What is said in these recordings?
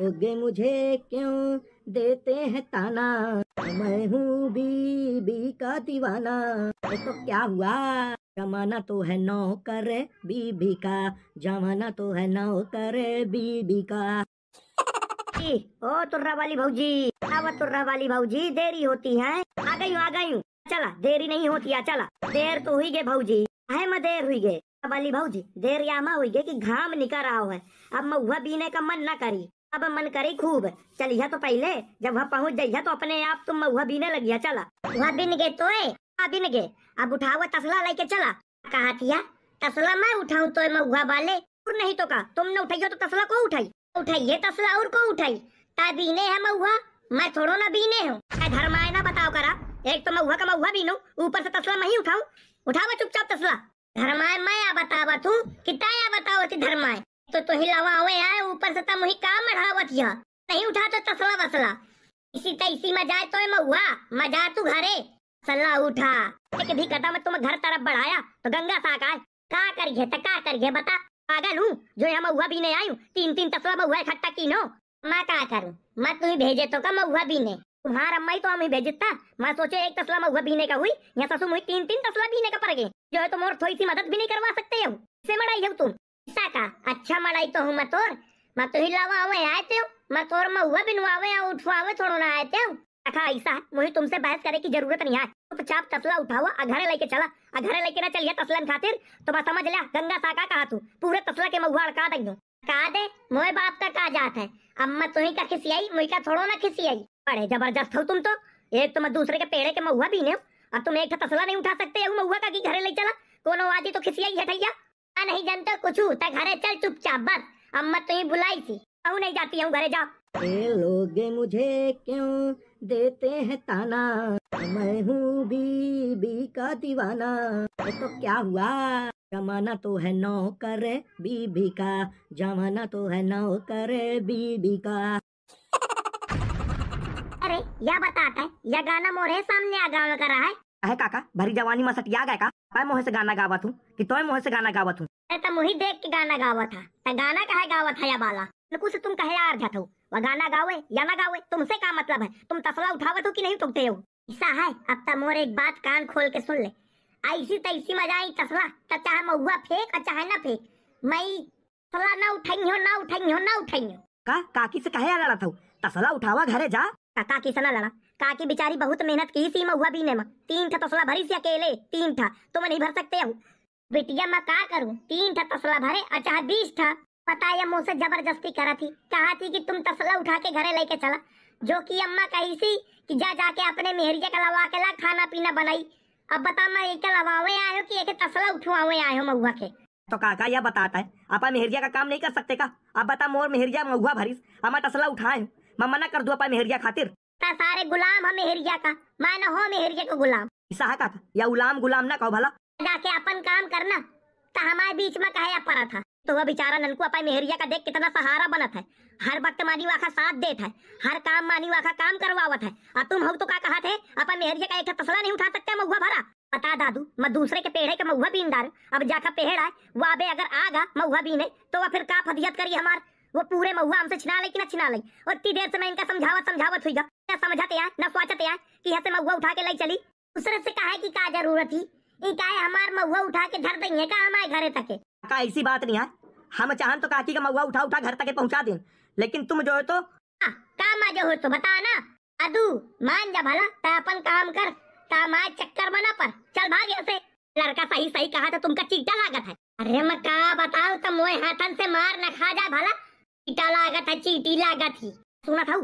लोगे मुझे क्यों देते हैं ताना? मैं हूँ बीबी का दीवाना। तो क्या हुआ? जमाना तो है नौकर बीबी का। जमाना तो है नौकर बीबी का। ओ तुर्रा वाली भौजी। अब तुर्रा वाली भौजी, देरी होती है। आ गई हूँ, आ गई हूँ। चला, देरी नहीं होती है, चला। देर तो हुई गे भौजी। है मैं देर हुई गे वाली भौजी, देर यामा हुई गे कि घाम निकल रहा है। अब महुआ बीने का मन न करी। अब मन करे खूब। चलिया तो पहले। जब वह पहुँच जाइया तो अपने आप तुम महुआ बीने लगिया, चला। वहाँ बिन गे तो बिन गे। अब उठाओ, तसला लेके चला। कहा थिया तसला मैं उठाऊं तो महुआ वाले और नहीं तो का? तुमने उठाइयो तो तसला को उठाई? उठाइए तसला और को उठाई? ता बीने है महुआ मैं थोड़ो ना बीने हूँ। धर्म आए ना बताओ करा। एक तो महुआ का महुआ बीनू, ऊपर से तसला मैं ही उठाऊं। उठावा चुपचाप तसला। धर्माए मैं बतावा तू कितना बताओ धर्माए तो तो हिलावा आवे आए ऊपर से तम ही काम मढ़ावत यह। नहीं उठा तो तसला बसला इसी तैसी मजाए तो महुआ मज़ा तू घरे। सल्ला उठा। एक भी कदम तुम घर तरफ़ बढ़ाया तो गंगा साक आए। का करिए तो का करिए बता। पागल हूँ, जो यहाँ महुआ भी नहीं आई तीन तीन तसला महुआ इकट्ठा की नो मैं क्या करूँ? मैं तुम्हें भेजे तो का महुआ बीने? तुम्हारा अम्मा ही तो हमें भेजता मैं सोचे एक तसला महुआ बीने का हुई या ससु मुई तीन तीन तसला बीने का पड़ गए। जो है तुम और थोड़ी सी मदद भी नहीं करवा सकते हो। इसे मड़ाई हो तुम? का अच्छा मड़ाई तो हूँ मैं तोर मैं तो हिलावा आवे आए थे मैं तोर महुआ बिनवावे या उठवावे थोड़ो ना आए थे अखा ऐसा है मुझे तुमसे बहस करे की ज़रूरत नहीं है चुपचाप तसला उठावा घरे लेके चला घरे लेके ना चलिए तसलन खातिर तो मैं समझ लिया गंगा साका कहा तू पूरे तसला के महुआ अड़का दई कहा दे मोए बाप का का जात है अम्मा तुम्ही का खिसियाई मुई का थोड़ो ना खिसियाई बड़े ज़बरदस्त हो तुम तो एक तो मैं दूसरे के पेड़े के महुआ भी अब तुम एक तसला नहीं उठा सकते हो महुआ का की घरे ले चला कोनो आदि तो खिसियाई हटैया आ नहीं जानते कुछ ता घरे चल चुपचाप बस। अम्मा तुम्ही बुलाई थी कहूँ नहीं जाती हूँ घरे जाओ। ये लोग मुझे क्यों देते हैं ताना? मैं हूँ बीबी का दीवाना। तो क्या हुआ? जमाना तो है नौकर बीबी का। जमाना तो है नौकर बीबी का। अरे यह बताता है यह गाना मोरे सामने आ गाँव में करा है। है काका भरी जवानी में सटिया गए का? मैं मोह से गाना गावत हूँ कि तोय मोह से गाना गावत हूँ। तो मुही देख के गाना गावा था तो गाना कहे गावा था या बाला? कुछ तुम कहे यार जात। हो वह गाना गावे या ना गावे तुमसे क्या मतलब है? तुम तसला उठावत हो कि नहीं उठते हो? ऐसा है। अब तो मोर एक बात कान खोल के सुन ले। ऐसी तैसी मज़ा आई तसला। तो चाहे महुआ फेंक और चाहे ना फेंक मैं तसला ना उठाई हो ना उठाई हो ना उठाई हो। का? काकी से कहे लड़ा था तसला उठावा घरे जा। काका की सना लड़ा? काकी बेचारी बहुत मेहनत की सी महुआ बीने में। तीन था तसला भरी सी अकेले तीन था तुम नहीं भर सकते हो। बेटिया मैं का करूँ? तीन था तसला भरे और चाहे बीस ठा। पता या मुझसे ज़बरदस्ती करा थी। कहा थी कि तुम तसला उठा के घरे लेके चला। जो कि अम्मा कही सी कि जा जाके अपने मेहरिया का लवा के ला खाना पीना बनाई। अब बता मैं एक लवावे हो कि एक तसला उठवावे हो महुआ के? तो काका यह बताता है? आप मेहरिया का काम नहीं कर सकते का? अब बता मोर मेहरिया महुआ भरीस हमारा तसला उठाए। मैं मना कर दू अपा मेहरिया खातिर। सारे गुलाम हम मेहरिया का। मैं न हो मेहरिया का गुलाम। है काका या गुलाम गुलाम ना कहो भला। जाके अपन काम करना। तो हमारे बीच में कहे पड़ा था। तो वह बेचारा ननकू अपा मेहरिया का देख कितना सहारा बनत है। हर वक्त मानी वाखा साथ देत है। हर काम मानी वाखा काम करवावत है। और तुम हो तो क्या कहा थे अपा मेहरिया का एक तसला नहीं उठा सकते महुआ भरा। बता दादू, मैं दूसरे के पेड़े के महुआ बीनदार अब जाकर पेड़ आए, वो आबे अगर आगा, महुआ बीने तो वह फिर का फदियत करी हमार? वो पूरे महुआ हमसे छिना ले कि ना छिना ले? और इतनी देर से मैं इनका समझावत समझावत हुई न समझाते आए, न सोचते आए कि यहाँ से महुआ उठा के ले चली। दूसरे से कहा की का ज़रूरत थी? ई का हमार महुआ उठा के धर देंगे का हमारे घरे तक? काका ऐसी बात नहीं है? हम चाहन तो काकी का महुआ उठा उठा घर तक पहुँचा दें लेकिन तुम जो है तो? आ, का मज़ा हो तो बता ना। अदू मान जा भला ता अपन काम कर ता मार चक्कर बना पर। चल भाग यहाँ से। लड़का सही सही कहा तो तुमका चीटा लागत है। अरे मैं का बताओ तो मोए हाथन से मार न खा जा भला। चीटा लागत है चीटी लागत ही। सुना था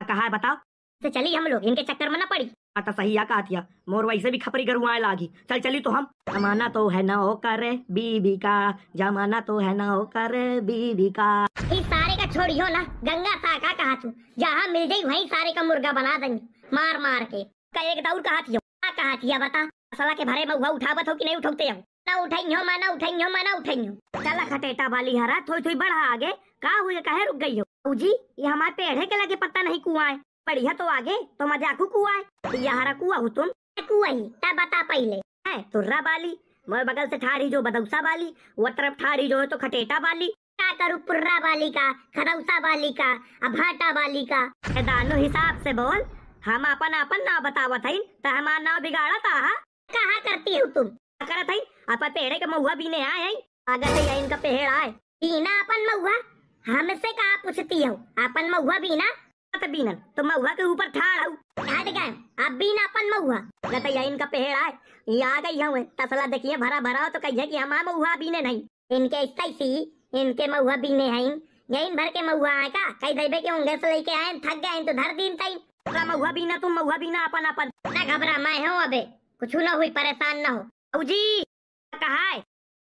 कहा है बताओ। तो चली हम लोग इनके चक्कर में न पड़ी। आता सही या कहा थिया मोर वैसे भी खपरी गरुआए लागी। चल चली तो हम। जमाना तो है ना हो कर बीबी का। जमाना तो है ना हो कर बीबी का। इस सारे का छोड़ियो ना गंगा साका कहा तू? जहाँ मिल जाई वही सारे का मुर्गा बना देंगे मार मार के। का एक दौड़ कहा थी? कहा थी बता। सला के भरे में हुआ उठावत हो कि नहीं उठौते हो? ना उठाइयो मैं ना उठाइयो मैं ना उठाइयो। चला खटेटा वाली हरा थोड़ी थोड़ी बढ़ा आगे। का हुए कहे रुक गई हो? जी ये हमारे पेड़े के लगे पत्ता नहीं कुआ है बढ़िया तो आगे तो मजाकू कुआ है? ये हरा कुआ हो तुम। कुआ ही तब बता पहले। है, तुर्रा वाली मोर बगल से ठारी जो बदौसा वाली वो तरफ़ ठारी जो है तो खटेटा वाली क्या करूँ पुर्रा वाली का खरौसा वाली का अब भाटा वाली का दानो हिसाब से बोल। हम अपन अपन नाव बतावत हई तो हमार नाव बिगाड़ा था कहा करती हो तुम? करत हई अपन पेड़े के महुआ बीने आए हई अगर इनका पेड़ आए। बीना अपन महुआ? हमसे कहा पूछती हो? अपन महुआ बीना? तो बीनन तो महुआ के ऊपर ठाड़ हूँ? हट गए अब बीना अपन महुआ गतैया इनका पेड़ आए, ये आ गई हूँ तसला देखिए, भरा भरा हो तो कहिए कि हमारा महुआ बीने नहीं। इनके कैसी इनके महुआ बीने हैं यहीं भर के महुआ आए का? कई देवे के होंगे से लेके आए, थक गए तो धर दिन तई महुआ बीना, तुम महुआ बीना, अपन अपन। ना घबरा, मैं हूँ अबे। कुछ ना हुई, परेशान ना हो। जी, कहा है?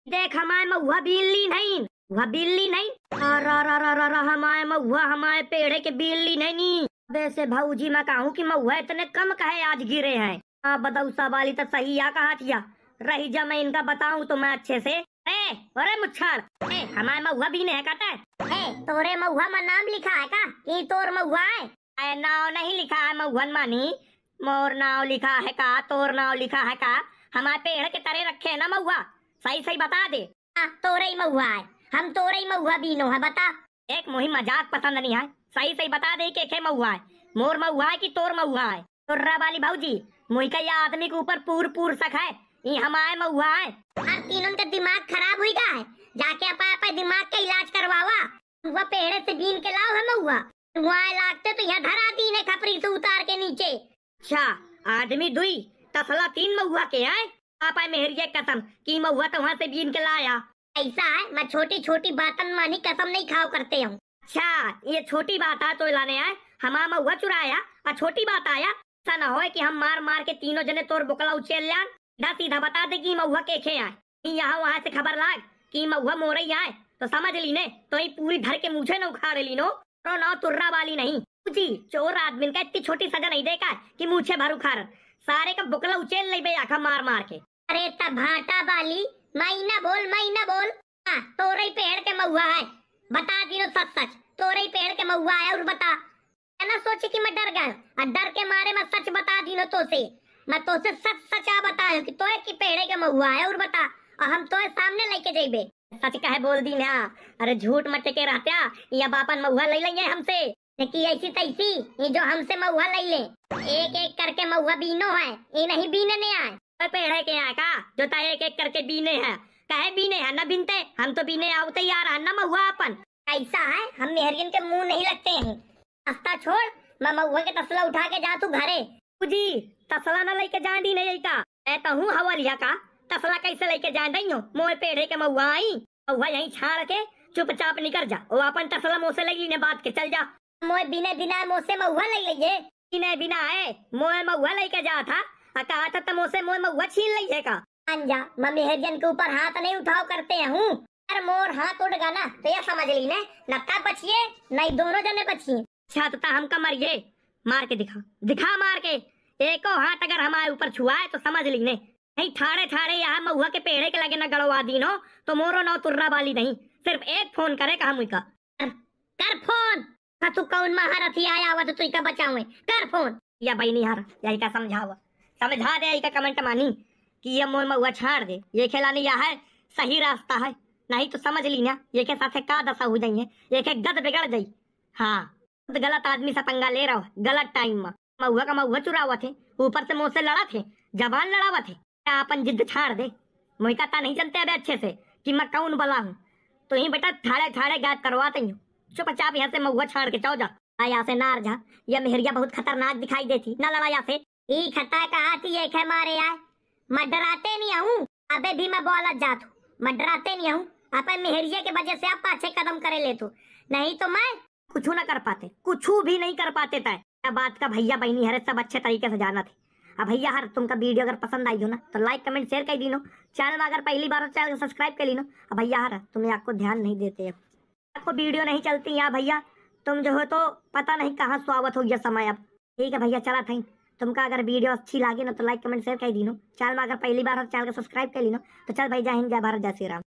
देख हमारे महुआ बीन ली नहीं। वह बिल्ली नहीं। अरा हमारे महुआ, हमारे पेड़े के बिल्ली नहीं। वैसे भाऊजी, मैं कहूँ की महुआ इतने कम कहे आज गिरे हैं। हाँ बदौसा वाली तो सही या कहा थिया रही जब मैं इनका बताऊँ तो मैं अच्छे से ए, अरे मुच्छर! ए, हमारे महुआ भी नहीं कहता है। तोरे महुआ में नाम लिखा है का? कि तोर महुआ है? ए, नाव नहीं लिखा है महुअन मानी। मोर नाव लिखा है का? तोर नाव लिखा है का? हमारे पेड़ के तरह रखे है ना महुआ? सही सही बता दे। हाँ तोरे ही महुआ है। हम तो ही महुआ बीनो है बता। एक मुही मज़ाक पसंद नहीं है। सही सही बता दे के के महुआ है। मोर महुआ है कि तोर महुआ है? तोर्रा वाली भाऊजी मुही का ये आदमी के ऊपर पूर पूर सक है। ये हमारे महुआ है। हर तीनों का दिमाग खराब हुई है। जाके अपा अपा दिमाग का इलाज करवावा। वह पेड़ से बीन के लाओ है महुआ। वहाँ लागते तो यहाँ धरा दी ने खपरी से उतार के नीचे। अच्छा आदमी दुई तसला तीन महुआ के आए आपा मेहरिया कसम की महुआ तो वहाँ से बीन के लाया। ऐसा है मैं छोटी छोटी बातन मानी कसम नहीं खाओ करते हूँ। अच्छा ये छोटी बात है तो लाने आए। हमारा महुआ चुराया और छोटी बात आया। ऐसा न हो कि हम मार मार के तीनों जने तोर बुकला उचेल लिया सीधा सीधा बता दे कि महुआ के खे आए। यहाँ वहाँ से खबर लाग कि महुआ मोरई आए। तो समझ ली ने तो ही पूरी धर के मुझे न उखाड़ ली नो। तो ना तुर्रा वाली नहीं। जी चोर आदमी का इतनी छोटी सजा नहीं देखा कि मुझे भर उखाड़ सारे का बुकला उचेल ले बे आखा मार मार के। अरे भाटा वाली महीना बोल महीना बोल। हाँ तोरे पेड़ के महुआ है। बता दिनो सच सच, तोरे पेड़ के महुआ है और बता। ना सोचे कि मैं डर गया और डर के मारे मैं सच बता दिनो तो से मैं तो से सच सच आ बतायो कि तोरे की पेड़े के महुआ है और बता। और हम तोरे सामने लेके जाइबे। सच कहे बोल दी ना। अरे झूठ मत के रहत्या। या बापन महुआ ले लेंगे हमसे। कि ऐसी तैसी, ये जो हमसे महुआ ले ले। एक एक करके महुआ बीनो है, ये नहीं बीने नहीं आए। तो पेड़े के यहाँ का? जो ता एक एक करके बीने हैं। कहे बीने हैं, न बीनते, हम तो बीने आवते यार है, न महुआ अपन। ऐसा है, हम मेहरियन के मुँह नहीं लगते हैं। रास्ता छोड़, मैं महुआ के तसला उठा के जा तू घरे। जी तसला न लेके जा दी नहीं का? मैं तो हूँ हवलिया का। तसला कैसे लेके जा दी हो? मोए पेड़े के महुआ आई। महुआ यही छाड़ के चुपचाप निकल जा। वो अपन तसला मुँह से लगी ने बात के, चल जा। मोए बिना बिना मुँह से महुआ ले लिये बिना बिना है मोए महुआ लेके जा था। आ कहा था तो मुँह से मोए महुआ छीन लिये का अंजा मैं मेहरजन के ऊपर हाथ नहीं उठाओ करते हूँ। अरे मोर हाथ उड़ गया ना तो ये समझ ली ने नक्का बचिए नहीं दोनों जने बचिए। छत हम का मरिए। मार के दिखा दिखा मार के। एको हाथ अगर हमारे ऊपर छुआ है तो समझ ली ने। नहीं ठाड़े ठाड़े यहाँ महुआ के पेड़े के लगे न गड़वा दी नो तो मोरो नौ तुर्रा वाली नहीं। सिर्फ़ एक फ़ोन करे कहा मुझका कर, कर फ़ोन! का तू कौन महारथी आया हुआ तो तू का बचावे कर फ़ोन! या भाई नहीं हार यही का समझावा समझा दे यही का कमेंट मानी कि ये मोर महुआ छाड़ दे। ये खेला नहीं है, सही रास्ता है। नहीं तो समझ ली ना, ये के साथ का दशा हो जाइए ये के गद बिगड़ जाई। हाँ तो गलत आदमी से पंगा ले रहा हो, गलत टाइम में। महुआ का महुआ हुआ थे ऊपर से मुँह से लड़ा थे जबान हुआ थे अपन जिद छाड़ दे? मुझे कहता नहीं चलते अबे अच्छे से, कि मैं कौन बला हूँ? तो ही बेटा ठाड़े ठाड़े गायब करवाते हूँ चुपचाप यहाँ से महुआ छाड़ के चाओ जा। यहाँ से नार जा। यह मेहरिया बहुत खतरनाक दिखाई देती। न लड़ा यहाँ से। ई खता कहा थी एक है मारे आए। मैं डराते नहीं हूँ अबे भी मैं बोलत जात हूँ। मैं डराते नहीं हूँ अपन मेहरिया के वजह से आप पाछे कदम करे ले तो नहीं तो मैं कुछ ना कर पाते। कुछ भी नहीं कर पाते तय। बात का भैया बहनी हरे सब अच्छे तरीके से जाना थे अब भैया हर तुमका वीडियो अगर पसंद आई हो ना तो लाइक कमेंट शेयर कर दी नो चैनल अगर पहली बार चैनल सब्सक्राइब कर ली नो अब भैया हर, तुम्हें आपको ध्यान नहीं देते आपको वीडियो नहीं चलती यहाँ भैया तुम जो हो तो पता नहीं कहाँ स्वागत हो गया समय अब। ठीक है भैया, चला था तुमका अगर वीडियो अच्छी लगे ना तो लाइक, कमेंट शेयर कर दी नो चैनल में अगर पहली बार हो चैनल को सब्सक्राइब कर लीनो। तो चल भाई, जय हिंद, जय भारत, जय श्री राम।